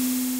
you